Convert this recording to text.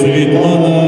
Светлана